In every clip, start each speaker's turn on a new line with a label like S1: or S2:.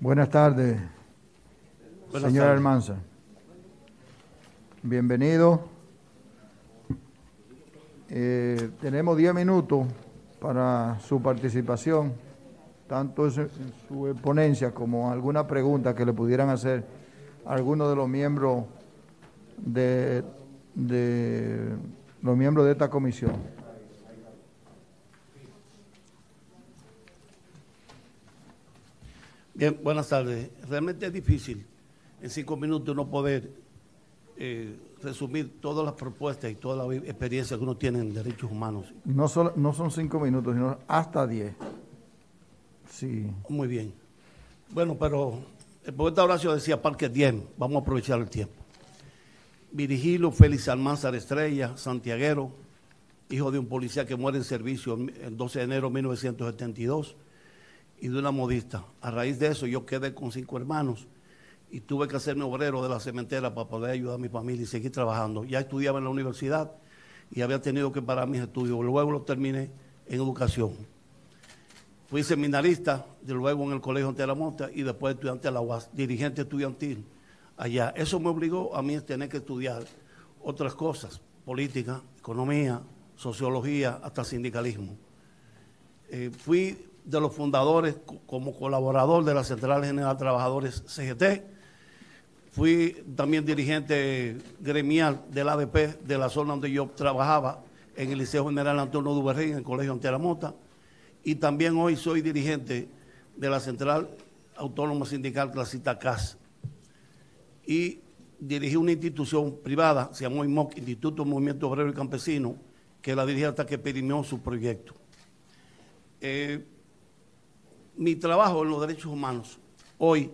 S1: Buenas tardes,
S2: Buenas
S1: señor
S2: tardes.
S1: Almanza. Bienvenido. Eh, tenemos 10 minutos para su participación, tanto en su- en su ponencia como alguna pregunta que le pudieran hacer a algunos de los miembros de, de los miembros de esta comisión.
S2: Bien, buenas tardes. Realmente es difícil en cinco minutos no poder eh, resumir todas las propuestas y toda la experiencia que uno tiene en derechos humanos.
S1: No, solo- no son 5 minutos, sino hasta 10. Sí.
S2: Muy bien. Bueno, pero el poeta Horacio decía Parque 10, vamos a aprovechar el tiempo. Virgilio Félix Almanzar Estrella, santiaguero, hijo de un policía que muere en servicio el 12 de enero de 1972 y de una modista. A raíz de eso yo quedé con cinco hermanos y tuve que hacerme obrero de la cementera para poder ayudar a mi familia y seguir trabajando. Ya estudiaba en la universidad y había tenido que parar mis estudios. Luego los terminé en educación. Fui seminarista, de luego en el Colegio Anteramonta y después estudiante de la UAS, dirigente estudiantil allá. Eso me obligó a mí a tener que estudiar otras cosas, política, economía, sociología, hasta sindicalismo. Eh, fui de los fundadores co- como colaborador de la Central General de Trabajadores CGT. Fui también dirigente gremial del ADP de la zona donde yo trabajaba, en el Liceo General Antonio Duberrín, en el Colegio Anteramota. Y también hoy soy dirigente de la Central Autónoma Sindical Clasita CAS. Y dirigí una institución privada, se llamó IMOC, Instituto Movimiento Obrero y Campesino, que la dirigí hasta que perimió su proyecto. Eh, mi trabajo en los derechos humanos hoy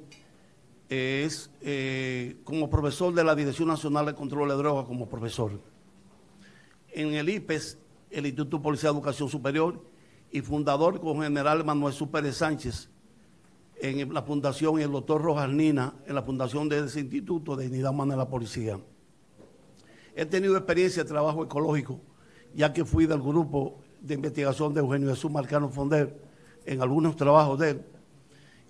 S2: es eh, como profesor de la Dirección Nacional de Control de Drogas, como profesor. En el IPES, el Instituto Policía de Educación Superior, y fundador con general Manuel Súper Sánchez, en la fundación, y el doctor Rojas Nina, en la fundación de ese instituto de Dignidad Humana de la Policía. He tenido experiencia de trabajo ecológico, ya que fui del grupo de investigación de Eugenio Jesús Marcano Fonder en algunos trabajos de él.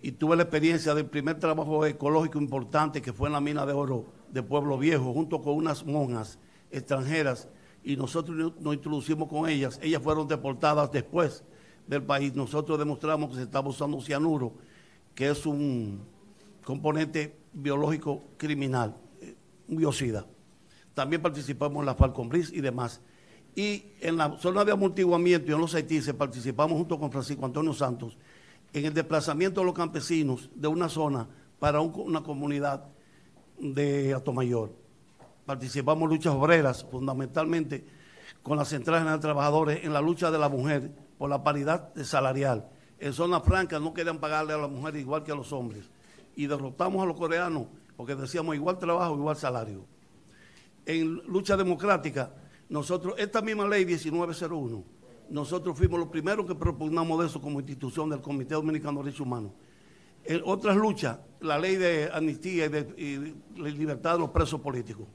S2: Y tuve la experiencia del primer trabajo ecológico importante que fue en la mina de oro de Pueblo Viejo, junto con unas monjas extranjeras. Y nosotros nos- introducimos con ellas. Ellas fueron deportadas después del país. Nosotros demostramos que se estaba usando cianuro, que es un componente biológico criminal, eh, un biocida. También participamos en la Falconbris y demás. Y en la zona de amortiguamiento y en los Haití participamos junto con Francisco Antonio Santos en el desplazamiento de los campesinos de una zona para un- una comunidad de Atomayor. Participamos en luchas obreras, fundamentalmente con la Central General de Trabajadores, en la lucha de la mujer por la paridad salarial. En zona franca no querían pagarle a las mujeres igual que a los hombres. Y derrotamos a los coreanos porque decíamos igual trabajo, igual salario en lucha democrática, nosotros, esta misma ley 1901, nosotros fuimos los primeros que propugnamos eso como institución del Comité Dominicano de Derechos Humanos. En otras luchas, la ley de amnistía y de libertad de los presos políticos.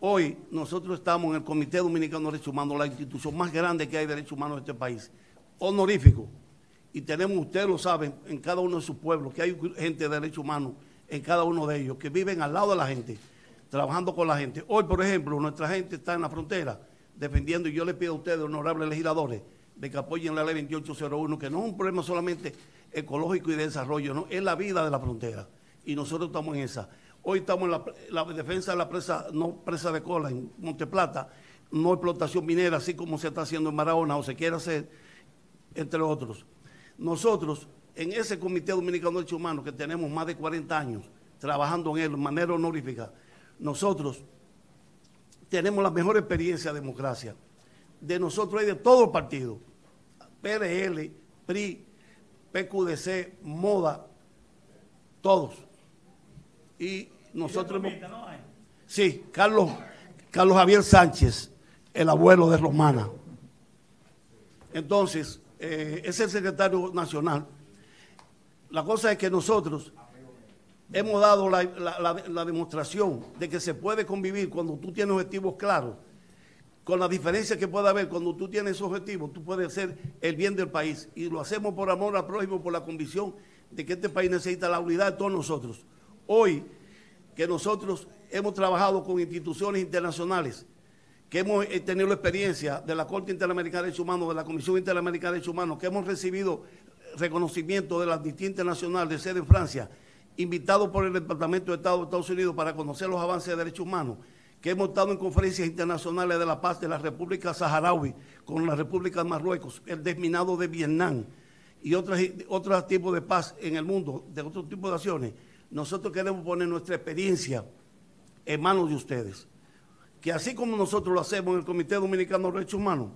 S2: Hoy nosotros estamos en el Comité Dominicano de Derechos Humanos, la institución más grande que hay de derechos humanos en este país, honorífico. Y tenemos, ustedes lo saben, en cada uno de sus pueblos, que hay gente de derechos humanos en cada uno de ellos, que viven al lado de la gente, trabajando con la gente. Hoy, por ejemplo, nuestra gente está en la frontera defendiendo, y yo les pido a ustedes, honorables legisladores, de que apoyen la ley 2801, que no es un problema solamente ecológico y de desarrollo, no, es la vida de la frontera. Y nosotros estamos en esa. Hoy estamos en la, la defensa de la presa, no presa de cola en Monteplata, no explotación minera, así como se está haciendo en Barahona o se quiere hacer, entre otros. Nosotros, en ese Comité Dominicano de Derechos Humanos, que tenemos más de 40 años trabajando en él de manera honorífica, nosotros tenemos la mejor experiencia de democracia. De nosotros hay de todos los partidos, PRL, PRI, PQDC, MODA, todos. Y nosotros hemos... Sí, Carlos, Carlos Javier Sánchez, el abuelo de Romana. Entonces, eh, es el secretario nacional. La cosa es que nosotros hemos dado la, demostración de que se puede convivir cuando tú tienes objetivos claros, con la diferencia que puede haber cuando tú tienes esos objetivos, tú puedes hacer el bien del país. Y lo hacemos por amor al prójimo, por la convicción de que este país necesita la unidad de todos nosotros. Hoy que nosotros hemos trabajado con instituciones internacionales, que hemos eh, tenido la experiencia de la Corte Interamericana de Derechos Humanos, de la Comisión Interamericana de Derechos Humanos, que hemos recibido reconocimiento de la Amnistía Internacional de sede en Francia, invitado por el Departamento de Estado de Estados Unidos para conocer los avances de derechos humanos, que hemos estado en conferencias internacionales de la paz de la República Saharaui con la República de Marruecos, el desminado de Vietnam y otros, otros tipos de paz en el mundo, de otro tipo de acciones, nosotros queremos poner nuestra experiencia en manos de ustedes. Que así como nosotros lo hacemos en el Comité Dominicano de Derechos Humanos,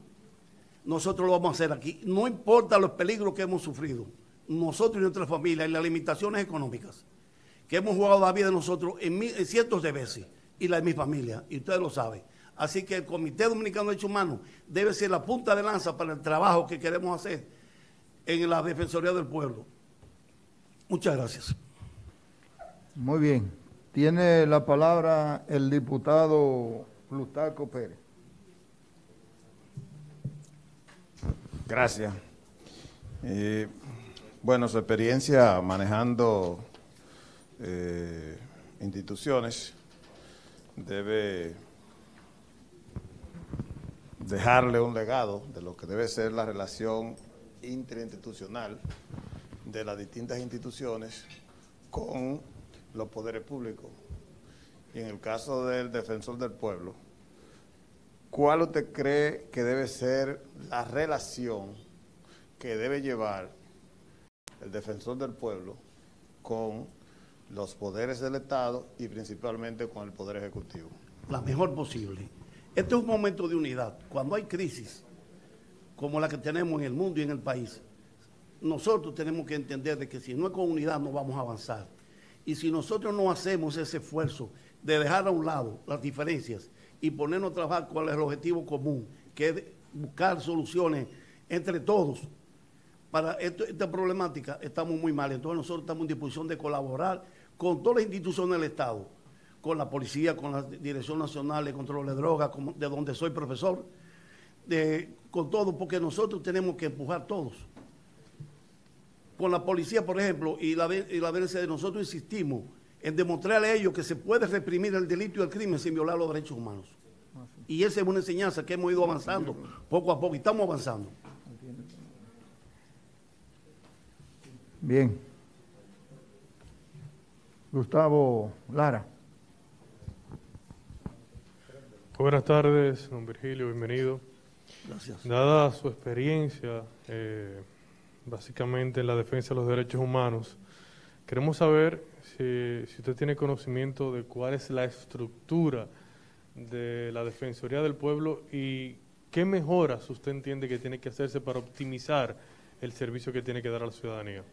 S2: nosotros lo vamos a hacer aquí. No importa los peligros que hemos sufrido, nosotros y nuestra familia, y las limitaciones económicas, que hemos jugado la vida de nosotros en, cientos de veces, y la de mi familia, y ustedes lo saben. Así que el Comité Dominicano de Derechos Humanos debe ser la punta de lanza para el trabajo que queremos hacer en la Defensoría del Pueblo. Muchas gracias.
S1: Muy bien. Tiene la palabra el diputado Plutarco Pérez.
S3: Gracias. Eh, bueno, su experiencia manejando eh, instituciones debe dejarle un legado de lo que debe ser la relación interinstitucional de las distintas instituciones con los poderes públicos. Y en el caso del defensor del pueblo, ¿cuál usted cree que debe ser la relación que debe llevar el defensor del pueblo con los poderes del Estado y principalmente con el Poder Ejecutivo?
S2: La mejor posible. Este es un momento de unidad. Cuando hay crisis como la que tenemos en el mundo y en el país, nosotros tenemos que entender de que si no es con unidad no vamos a avanzar. Y si nosotros no hacemos ese esfuerzo de dejar a un lado las diferencias y ponernos a trabajar con el objetivo común, que es buscar soluciones entre todos, para esta problemática estamos muy mal. Entonces nosotros estamos en disposición de colaborar con todas las instituciones del Estado, con la policía, con la Dirección Nacional de Control de Drogas, de donde soy profesor, con todo, porque nosotros tenemos que empujar todos con la policía, por ejemplo, y la, y la nosotros insistimos en demostrarle a ellos que se puede reprimir el delito y el crimen sin violar los derechos humanos. Y esa es una enseñanza que hemos ido avanzando poco a poco y estamos avanzando.
S1: Bien. Gustavo Lara.
S4: Buenas tardes, don Virgilio, bienvenido.
S2: Gracias.
S4: Dada su experiencia, eh, básicamente en la defensa de los derechos humanos. Queremos saber si, usted tiene conocimiento de cuál es la estructura de la Defensoría del Pueblo y qué mejoras usted entiende que tiene que hacerse para optimizar el servicio que tiene que dar a la ciudadanía.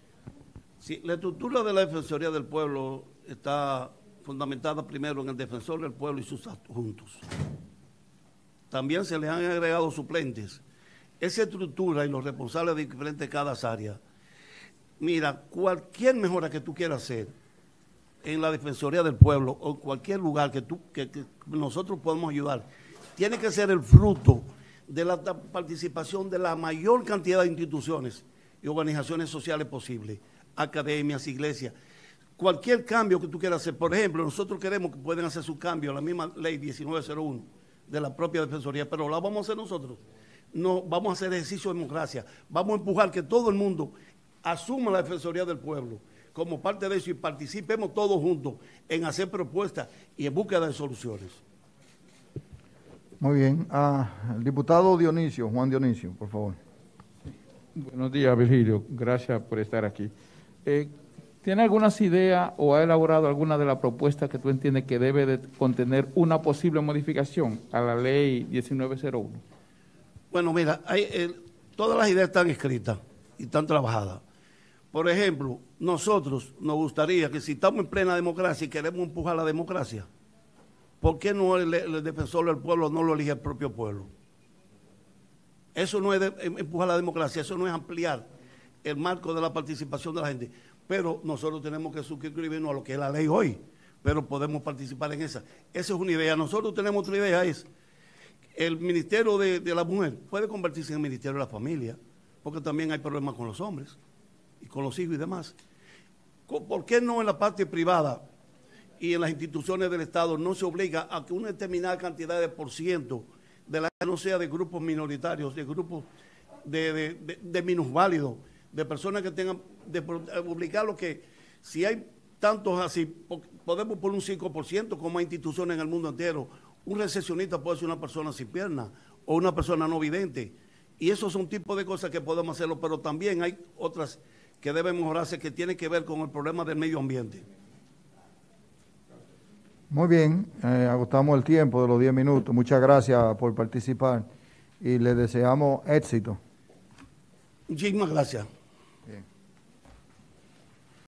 S2: Sí, la estructura de la Defensoría del Pueblo está fundamentada primero en el Defensor del Pueblo y sus adjuntos. También se le han agregado suplentes. Esa estructura y los responsables de diferentes cada área, mira, cualquier mejora que tú quieras hacer en la Defensoría del Pueblo o en cualquier lugar que, tú, que, nosotros podamos ayudar, tiene que ser el fruto de la participación de la mayor cantidad de instituciones y organizaciones sociales posibles, academias, iglesias. Cualquier cambio que tú quieras hacer, por ejemplo, nosotros queremos que puedan hacer su cambio, la misma ley 1901 de la propia Defensoría, pero la vamos a hacer nosotros no vamos a hacer ejercicio de democracia, vamos a empujar que todo el mundo asuma la Defensoría del Pueblo como parte de eso y participemos todos juntos en hacer propuestas y en búsqueda de soluciones.
S1: Muy bien. Ah, el diputado Dionisio, Juan Dionisio, por favor.
S5: Buenos días, Virgilio. Gracias por estar aquí. Eh, ¿Tiene algunas ideas o ha elaborado alguna de las propuestas que tú entiendes que debe de contener una posible modificación a la ley 1901?
S2: Bueno, mira, hay, todas las ideas están escritas y están trabajadas. Por ejemplo, nosotros nos gustaría que si estamos en plena democracia y queremos empujar la democracia, ¿por qué no el, defensor del pueblo no lo elige el propio pueblo? Eso no es em, empujar la democracia, eso no es ampliar el marco de la participación de la gente. Pero nosotros tenemos que suscribirnos a lo que es la ley hoy, pero podemos participar en esa. Esa es una idea. Nosotros tenemos otra idea, es el Ministerio de, la Mujer puede convertirse en el Ministerio de la Familia, porque también hay problemas con los hombres y con los hijos y demás. ¿Por qué no en la parte privada y en las instituciones del Estado no se obliga a que una determinada cantidad de por ciento de la no sea de grupos minoritarios, de grupos de, de, de- de minusválidos, de personas que tengan, de de obligarlo que si hay tantos así, po- podemos poner un 5% como hay instituciones en el mundo entero. Un recesionista puede ser una persona sin piernas o una persona no vidente. Y esos son tipos de cosas que podemos hacerlo, pero también hay otras que deben mejorarse que tienen que ver con el problema del medio ambiente.
S1: Muy bien, eh, agotamos el tiempo de los 10 minutos. Muchas gracias por participar y le deseamos éxito.
S2: Muchísimas gracias.